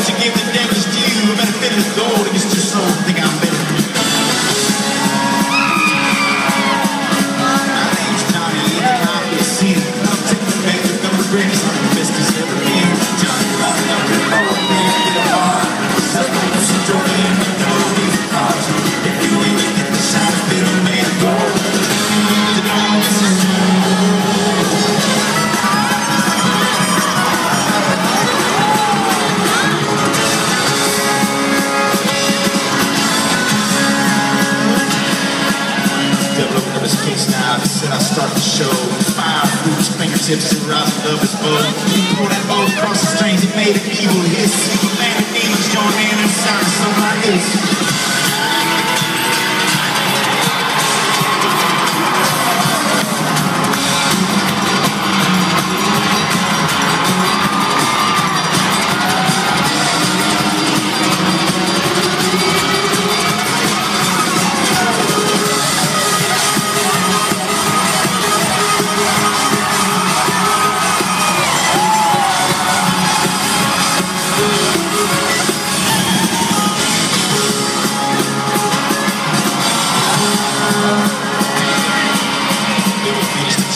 but you give the devil his due. I'm better fit his gold against your soul. I'll start the show. Fire through his fingertips and rouse love his bow. He pulled that bow across the strings. He made an evil hiss. Man, the demons joined in and sounded something like this.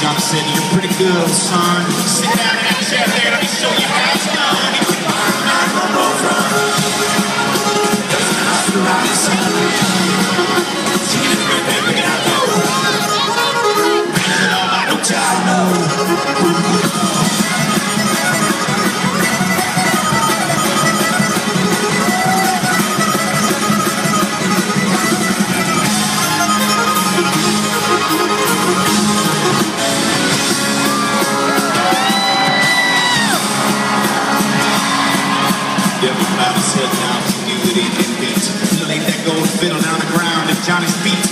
And John said, You're pretty good, son. Sit down in that chair there. Let me show you how it's done. Down the ground at Johnny's feet.